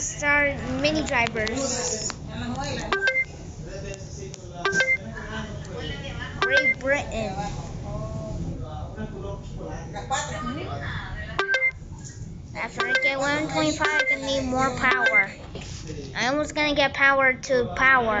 start mini drivers. Great Britain. After I get 125, I'm gonna need more power. I almost gonna get power to power.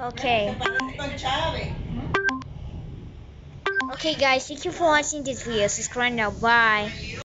Okay. Okay guys, thank you for watching this video. Subscribe now. Bye.